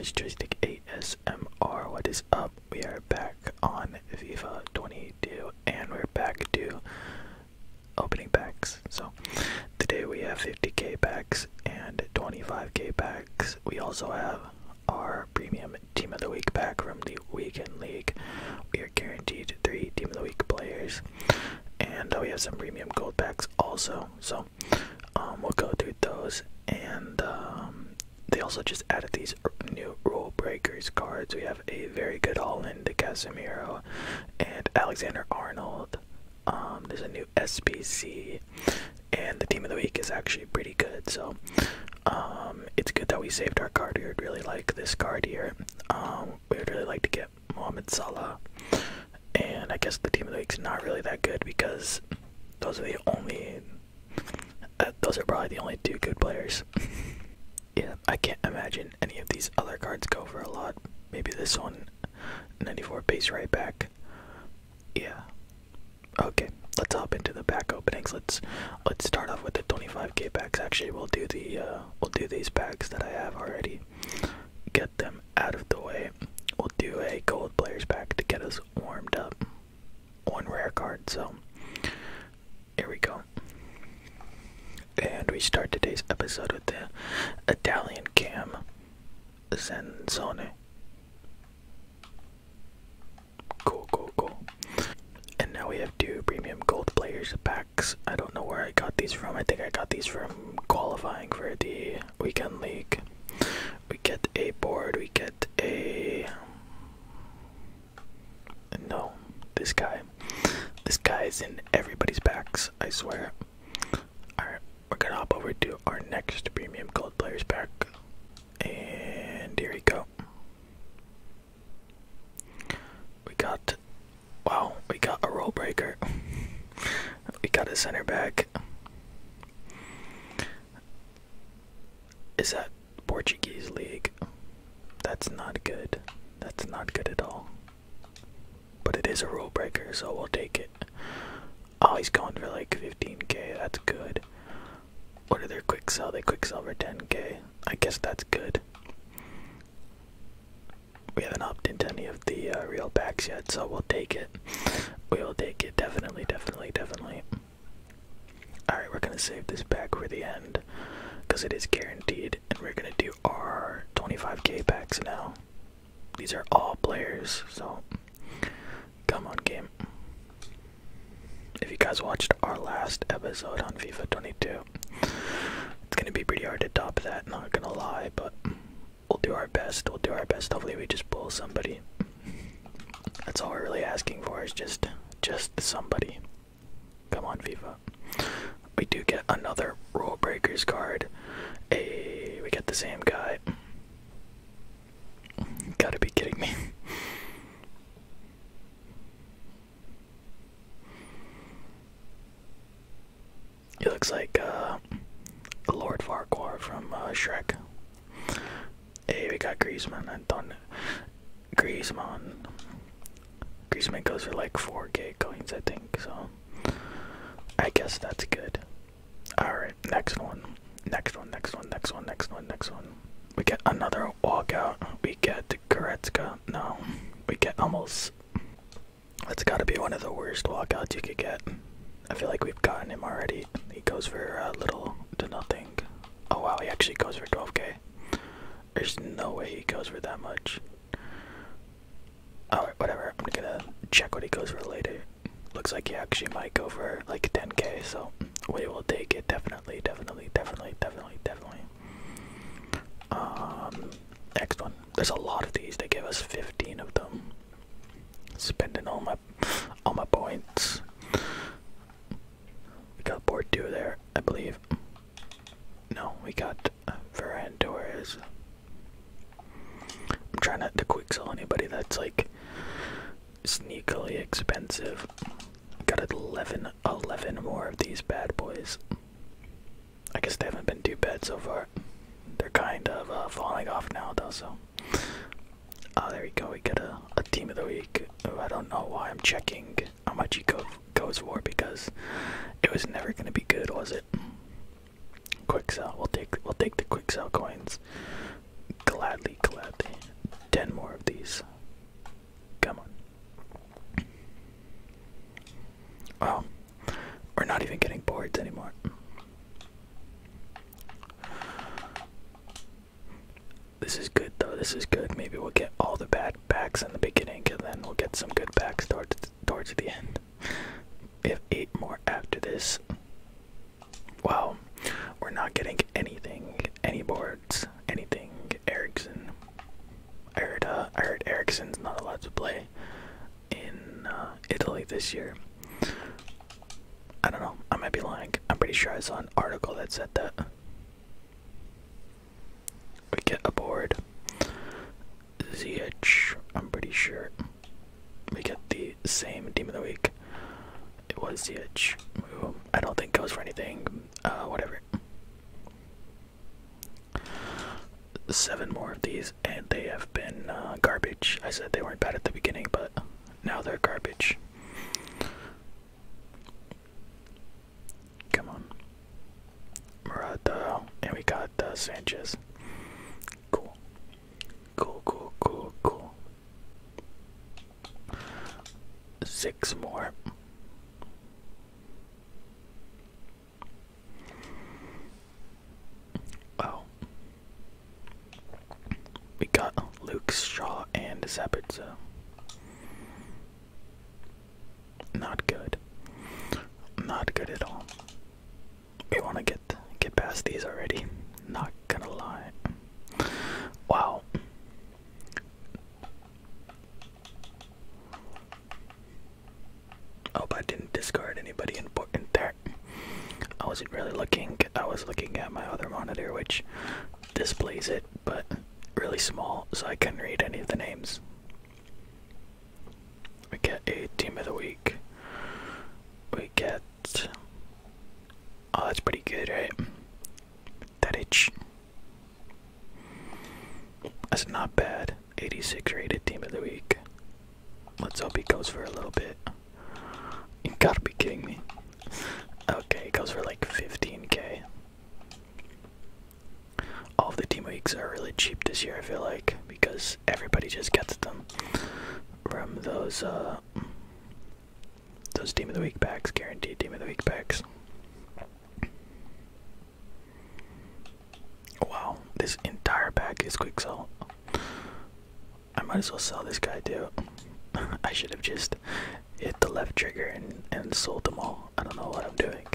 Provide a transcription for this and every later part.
guys, Joystick ASMR. What is up? We are back on FIFA 22 and we're back to opening packs. So today we have 50k packs and 25k packs. We also have our premium team of the week pack from the weekend league. We are guaranteed three team of the week players, and we have some premium gold packs also. So um, we'll go through those, and um, they also just added these new rule breakers cards. We have a very good Haaland, Casemiro, and Alexander Arnold. Um, there's a new SBC, and the team of the week is actually pretty good. So um, it's good that we saved our card. We would really like this card here. Um, we would really like to get Mohamed Salah, and I guess the team of the week's not really that good because those are the only. Uh, those are probably the only two good players. yeah, I can't imagine any of these other cards go for a lot. Maybe this one, 94 base right back. Yeah. Okay, let's hop into the back openings. Let's let's start off with the 25k packs. Actually, we'll do the uh, we'll do these packs that I have already. Get them out of the way. We'll do a gold players pack to get us warmed up. One rare card. So here we go. And we start today's episode with the Italian Cam Sensone. Cool, cool, cool. And now we have two premium gold players packs. I don't know where I got these from. I think I got these from qualifying for the weekend league. We get a board, we get a no, this guy. This guy is in everybody's packs, I swear. We're gonna hop over to our next premium gold players pack. And here we go. We got wow, we got a rule breaker. we got a center back. Is that Portuguese league? That's not good. That's not good at all. But it is a rule breaker, so we'll take it. Oh, he's going for like 15k. That's good. What are their quick sell? They quick sell for 10k. I guess that's good. We haven't opted into any of the uh, real packs yet, so we'll take it. We will take it. Definitely, definitely, definitely. Alright, we're gonna save this pack for the end because it is guaranteed, and we're gonna do our 25k packs now. These are all players, so come on, game. If you guys watched our last episode on FIFA 22, it's gonna be pretty hard to top that, not gonna lie, but we'll do our best. We'll do our best. Hopefully, we just pull somebody. That's all we're really asking for is just, just somebody. Come on, FIFA. We do get another rule breakers card. Hey, we get the same guy. Gotta be kidding me. He looks like uh, Lord Farquaad from uh, Shrek. Hey, we got Griezmann. I thought Griezmann. Griezmann goes for like 4k coins, I think. So I guess that's good. Alright, next one. Next one, next one, next one, next one, next one. We get another walkout. We get Goretzka. No. We get almost. That's gotta be one of the worst walkouts you could get. I feel like we've gotten him already. He goes for a little to nothing. Oh wow, he actually goes for 12k. There's no way he goes for that much. Alright, whatever. I'm gonna check what he goes for later. Looks like he actually might go for like 10k, so we will take it. Definitely, definitely, definitely, definitely, definitely. Um, next one. There's a lot of these. They give us 15 of them. Spending all my all my points. We got board two there, I believe. No, we got uh, Ferran. I'm trying not to quick sell anybody that's like sneakily expensive. Got 11, 11 more of these bad boys. I guess they haven't been too bad so far. They're kind of uh, falling off now, though. So, oh, there we go. We get a, a team of the week. Oh, I don't know why I'm checking how much he go, goes for because it was never gonna be good, was it? Quick sell. We'll take we'll take the quick sell coins. Gladly, gladly ten more of these. Come on. Oh, we're not even getting boards anymore. This is good though, this is good. Maybe we'll get all the bad packs in the beginning and then we'll get some good packs towards, towards the end. We have eight more after this. Wow, we're not getting anything, any board Eriksen's not allowed to play in uh, Italy this year. I don't know. I might be lying. I'm pretty sure I saw an article that said that. We get a board. ZH. I'm pretty sure we get the same team of the week. It was ZH. I don't think goes for anything. Uh, whatever. Seven more of these, and they have been uh, garbage. I said they weren't bad at the beginning, but now they're garbage. Come on. Morata, and we got uh, Sanchez. Cool. Cool, cool, cool, cool. Six more. Wow. We got Luke Shaw and Sabitzer. Not good. Not good at all. We want to get get past these already. Not gonna lie. Wow. Hope I didn't discard anybody important there. I wasn't really looking. I was looking at my other monitor, which displays it, but really small, so I couldn't read any of the names. We get a team of the week. We get. Oh, that's pretty good, right? That itch. That's not bad. 86 rated team of the week. Let's hope he goes for a little bit. You gotta be kidding me. Okay, it goes for like 15k. All of the team weeks are really cheap this year, I feel like, because everybody just gets them from those uh those team of the week packs, guaranteed team of the week packs. Wow, this entire pack is quick sell. I might as well sell this guy too. I should have just hit the left trigger and, and sold them all. I don't know what I'm doing.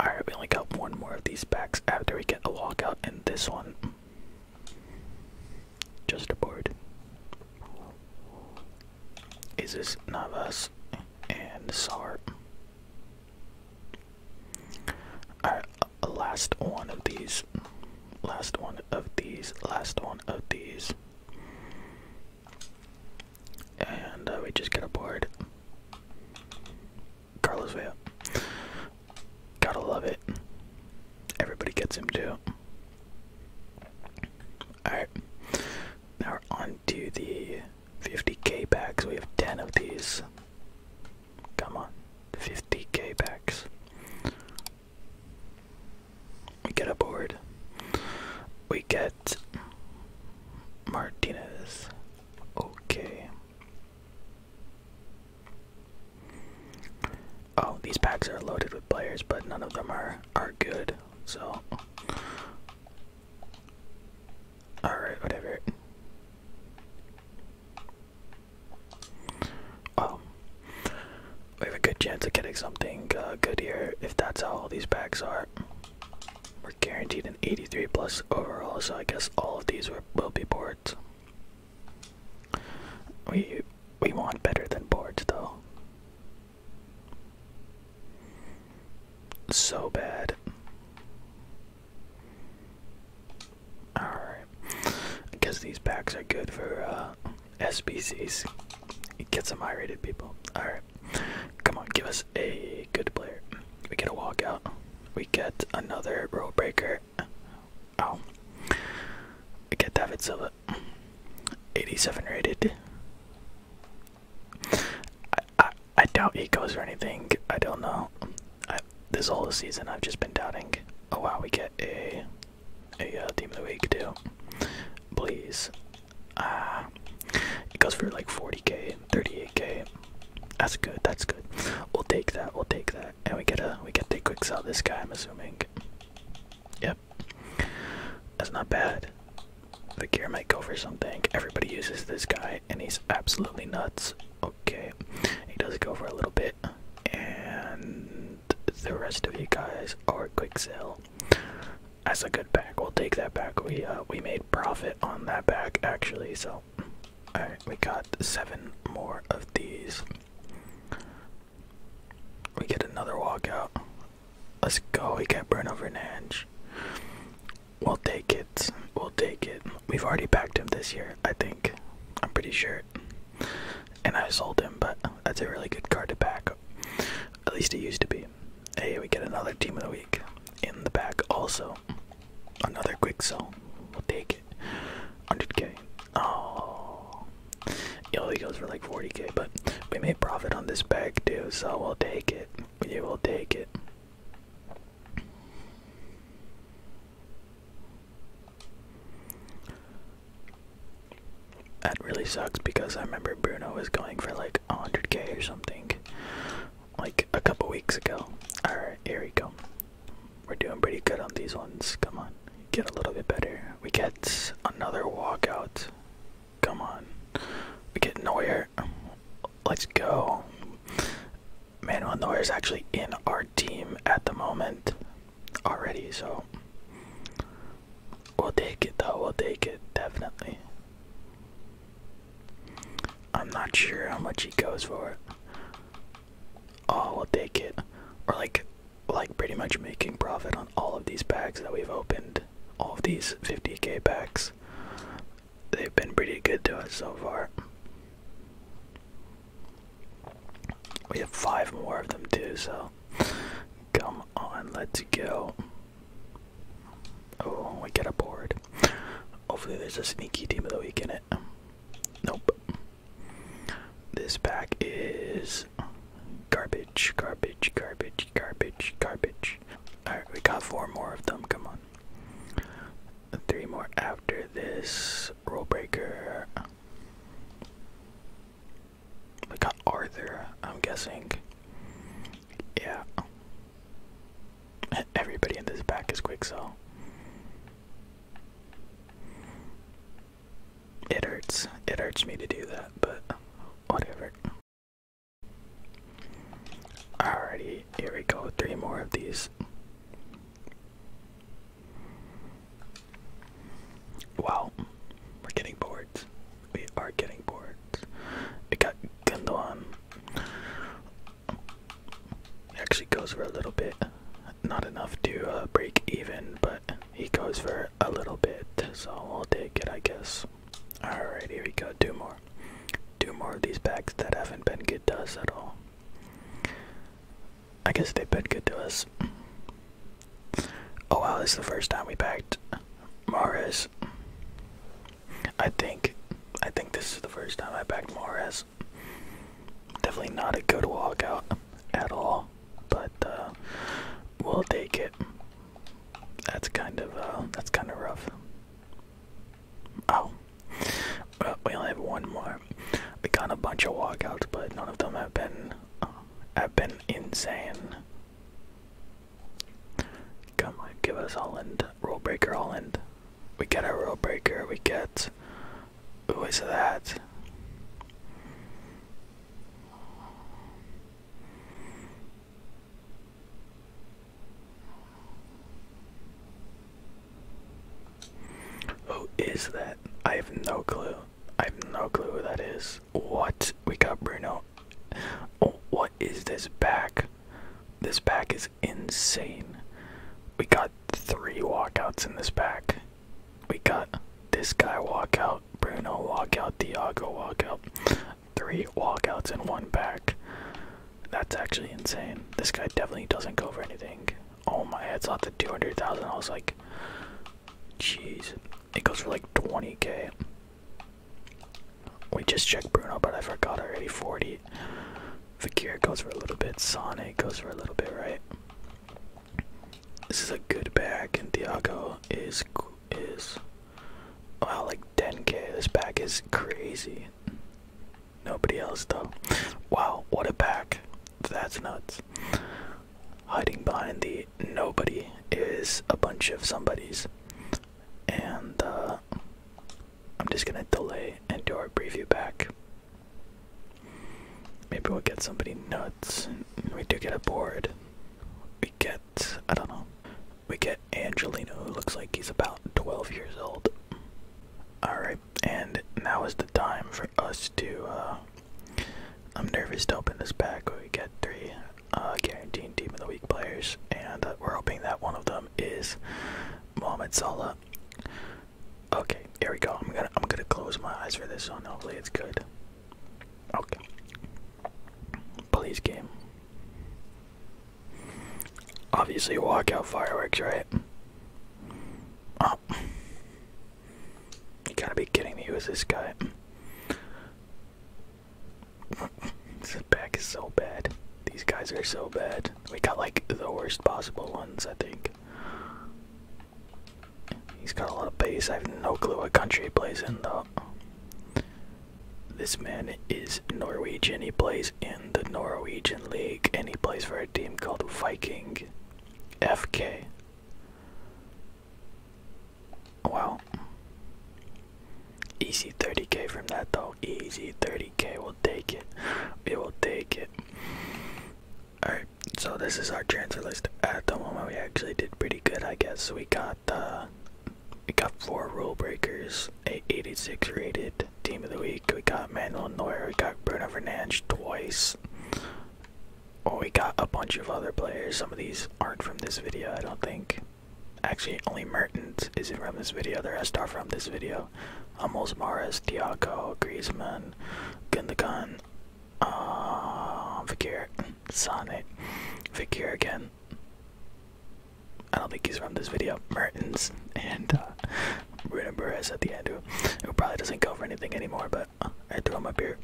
Alright, we only got one more of these packs after we get a walkout in this one. Just a Navas and Sar? Alright, last one of these. Last one of these. Last one of these. And uh, we just get a board. Carlos Vela. Gotta love it. Everybody gets him too. Alright. Now we're on to the 50k packs. We have 10 of these. Come on. 50k packs. We get a board. We get Martinez. Okay. Oh, these packs are loaded with players, but none of them are are good. So, all right, whatever. Oh, we of getting something uh, good here if that's how all these packs are. We're guaranteed an 83 plus overall, so I guess all of these will be boards. We we want better than boards though. So bad. Alright. I guess these packs are good for uh, SBCs. Get some high rated people. Alright. Give us a good player. We get a walkout. We get another rule breaker. Oh. We get David Silva. 87 rated. I, I, I doubt he goes for anything. I don't know. I, this whole season I've just been doubting. Oh wow, we get a a uh, team of the week too. Please. Ah, it goes for like 40k, 38k. That's good. That's good. We'll take that. We'll take that. And we get a we get the quick out this guy, I'm assuming. Yep. That's not bad. The gear might go for something. Everybody uses this guy, and he's absolutely nuts. Okay, he does go for a little bit, and the rest of you guys are quick sale. That's a good back. We'll take that back. We uh, we made profit on that back actually. So, all right, we got seven more of these. We get another walkout. Let's go. We get Bruno Fernandes. We'll take it. We'll take it. We've already backed him this year, I think. I'm pretty sure. And I sold him, but that's a really good card to back. At least it used to be. Hey, we get another team of the week in the back also. Another quick sell. We'll take it. 100k. Oh. It only goes for like 40k, but we made profit on this bag too, so we'll take it. We will take it. That really sucks because I remember Bruno was going for like 100k or something like a couple weeks ago. Alright, here we go. We're doing pretty good on these ones. Come on, get a little bit better. We get another walkout. Come on. We get Neuer. Let's go. Manuel Neuer is actually in our team at the moment already, so we'll take it though. We'll take it definitely. I'm not sure how much he goes for. Oh, we'll take it. We're like, like pretty much making profit on all of these packs that we've opened. All of these 50k packs. They've been pretty good to us so far. We have five more of them too, so come on, let's go. Oh, we get a board. Hopefully, there's a sneaky team of the week in it. Uh, nope. This pack is garbage, garbage, garbage, garbage, garbage. Alright, we got four more of them. Come on. Three more after this. Rule breaker. We got Arthur, I'm guessing. Yeah. Everybody in this pack is quick, so. It hurts. It hurts me to do that, but whatever. Alrighty, here we go. Three more of these. Wow, we're getting boards. We are getting boards. We got Gundogan. He actually goes for a little bit. Not enough to uh, break even, but he goes for a little bit, so we'll take it, I guess. Alright, here we go. Two more. Two more of these packs that haven't been good to us at all. I guess they've been good to us. Oh wow, this is the first time we packed Mahrez. I think I think this is the first time I backed Mahrez. Definitely not a good walkout at all, but uh, we'll take it. That's kind of uh, that's kind of rough. Oh, well, we only have one more. We got a bunch of walkouts, but none of them have been have been insane. Come on, give us Haaland. Rule breaker Haaland. We get a rule breaker. We get. Who is that? Who is that? I have no clue. I have no clue who that is. What? We got Bruno. Oh, what is this back? This back is insane. We got three walkouts in this pack. We got this guy walkout, Bruno walkout, Diago walkout. Walkouts in one pack. That's actually insane. This guy definitely doesn't go for anything. Oh my, it's off the 200,000. I was like, jeez. It goes for like 20k. We just checked Bruno, but I forgot already. 40. Fekir goes for a little bit. Sonic goes for a little bit, right? This is a good bag, and Diago is is wow, like 10k. This bag is crazy. Nobody else though. Wow, what a pack! That's nuts. Hiding behind the nobody is a bunch of somebodies. And uh, I'm just gonna delay and do our preview back. Maybe we'll get somebody nuts. We do get a board. We get, I don't know, we get Angelino, who looks like he's about 12 years old. Alright, and now is the time for us to, uh, I'm nervous to open this pack where we get three uh, guaranteed Team of the Week players, and uh, we're hoping that one of them is Mohamed Salah. Okay, here we go. I'm gonna I'm gonna close my eyes for this one. Hopefully it's good. Okay. Please game. Obviously walkout fireworks, right? Oh. You gotta be kidding me, who is this guy? This back is so bad. These guys are so bad. We got like the worst possible ones, I think. He's got a lot of base. I have no clue what country he plays in though. This man is Norwegian. He plays in the Norwegian League and he plays for a team called Viking FK. Wow. Easy 30k from that though. Easy 30k. We'll take it. We will take it. Alright, so this is our transfer list. At the moment, we actually did pretty good, I guess. We got uh, we got four rule breakers, a 86 rated team of the week. We got Manuel Neuer. We got Bruno Fernandes twice. Oh, we got a bunch of other players. Some of these aren't from this video, I don't think. Actually, only Mertens isn't from this video. The rest are from this video. Hummels, Mahrez, Thiago, Griezmann, Gundogan, uh, Fekir, Sonic, Fekir again. I don't think he's from this video. Mertens and uh, Bruno Perez at the end, who, who probably doesn't go for anything anymore, but uh, I threw him up here.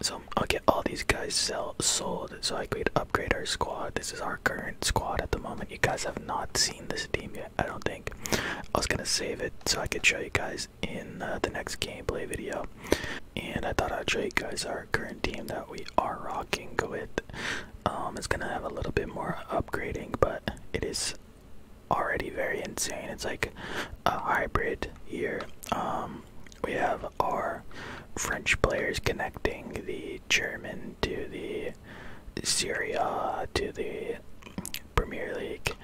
So I'll get all these guys sell sold so I could upgrade our squad. This is our current squad at the moment. You guys have not seen this team yet, I don't think. I was gonna save it so I could show you guys in uh, the next gameplay video. And I thought I'd show you guys our current team that we are rocking with. Um, it's gonna have a little bit more upgrading, but it is already very insane. It's like a hybrid here. Um, we have our French players connecting German to the Serie A to the Premier League.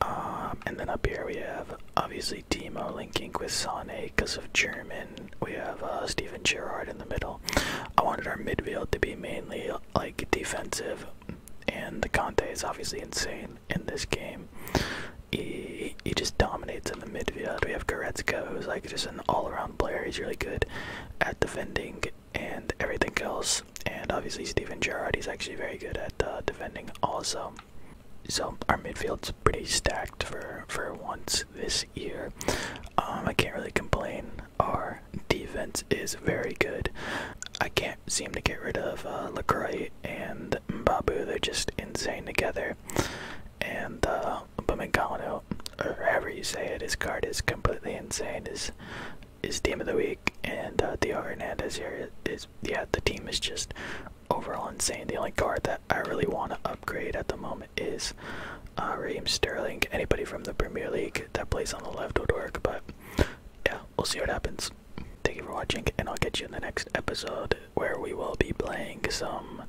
Um, and then up here we have obviously Timo linking with Sane because of German. We have uh, Steven Gerrard in the middle. I wanted our midfield to be mainly like defensive, and the Kanté is obviously insane in this game. He, he just dominates in the midfield. We have Goretzka, who's like just an all-around player. He's really good at defending and everything else. And obviously Steven Gerrard, he's actually very good at uh, defending also. So our midfield's pretty stacked for for once this year. Um, I can't really complain. Our defense is very good. I can't seem to get rid of uh, Lacroix and Babu. They're just insane together. And uh, or however you say it, his card is completely insane. His is team of the week, and uh, Theo Hernandez here is yeah. The team is just overall insane. The only guard that I really want to upgrade at the moment is uh, Raheem Sterling. Anybody from the Premier League that plays on the left would work, but yeah, we'll see what happens. Thank you for watching, and I'll get you in the next episode where we will be playing some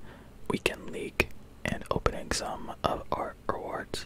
Weekend League and opening some of our rewards.